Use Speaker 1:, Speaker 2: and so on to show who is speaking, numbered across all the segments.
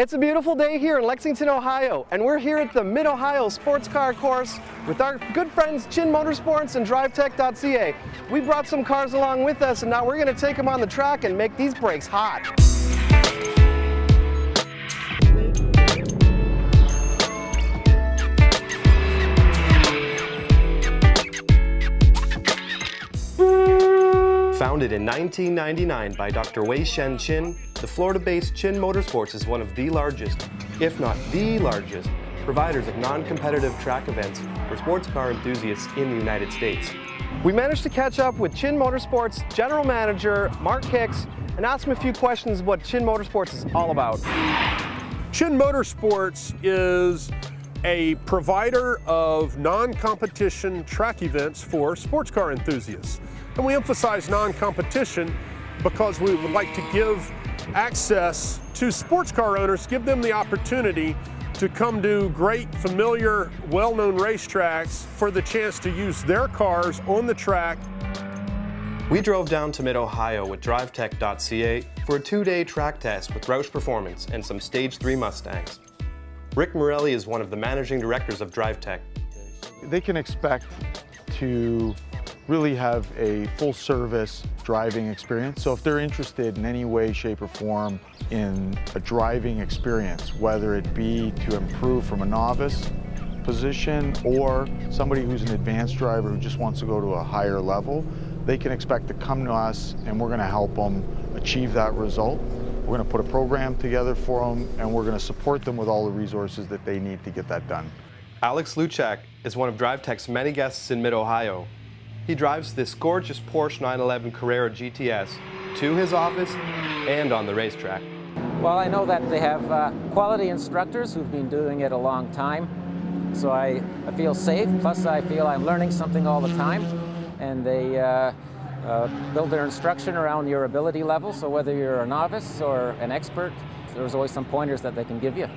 Speaker 1: It's a beautiful day here in Lexington, Ohio, and we're here at the Mid-Ohio Sports Car Course with our good friends Chin Motorsports and DriveTeq.ca. We brought some cars along with us, and now we're going to take them on the track and make these brakes hot. Founded in 1999 by Dr. Wei Shen Chin, the Florida-based Chin Motorsports is one of the largest, if not the largest, providers of non-competitive track events for sports car enthusiasts in the United States. We managed to catch up with Chin Motorsports General Manager Mark Hicks and ask him a few questions about what Chin Motorsports is all about.
Speaker 2: Chin Motorsports is a provider of non-competition track events for sports car enthusiasts. And we emphasize non-competition because we would like to give access to sports car owners, give them the opportunity to come to great, familiar, well-known racetracks for the chance to use their cars on the track.
Speaker 1: We drove down to Mid-Ohio with DriveTeq.ca for a two-day track test with Roush Performance and some Stage 3 Mustangs. Rick Morelli is one of the managing directors of DriveTeq.
Speaker 3: They can expect to really have a full service driving experience. So if they're interested in any way, shape or form in a driving experience, whether it be to improve from a novice position or somebody who's an advanced driver who just wants to go to a higher level, they can expect to come to us and we're going to help them achieve that result. We're going to put a program together for them and we're going to support them with all the resources that they need to get that done.
Speaker 1: Alex Luchak is one of DriveTeq's many guests in Mid-Ohio he drives this gorgeous Porsche 911 Carrera GTS to his office and on the racetrack.
Speaker 4: Well, I know that they have uh, quality instructors who've been doing it a long time, so I, I feel safe, plus I feel I'm learning something all the time, and they uh, uh, build their instruction around your ability level, so whether you're a novice or an expert, there's always some pointers that they can give you.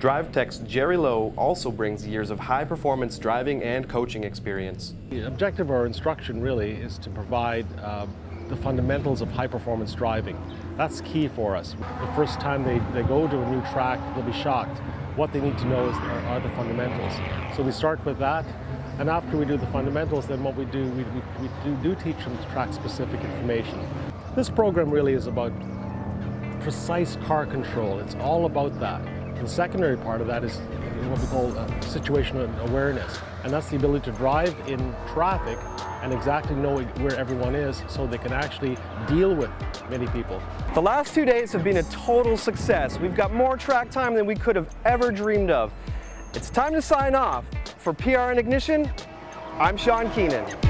Speaker 1: DriveTeq's Gerry Low also brings years of high-performance driving and coaching experience.
Speaker 5: The objective of our instruction really is to provide uh, the fundamentals of high-performance driving. That's key for us. The first time they, they go to a new track, they'll be shocked. What they need to know is, are, are the fundamentals. So we start with that, and after we do the fundamentals, then what we do, we, we, we do, do teach them to track-specific information. This program really is about precise car control. It's all about that. The secondary part of that is what we call uh, situational awareness, and that's the ability to drive in traffic and exactly know where everyone is so they can actually deal with many people.
Speaker 1: The last two days have been a total success. We've got more track time than we could have ever dreamed of. It's time to sign off. For PRN Ignition, I'm Shaun Keenan.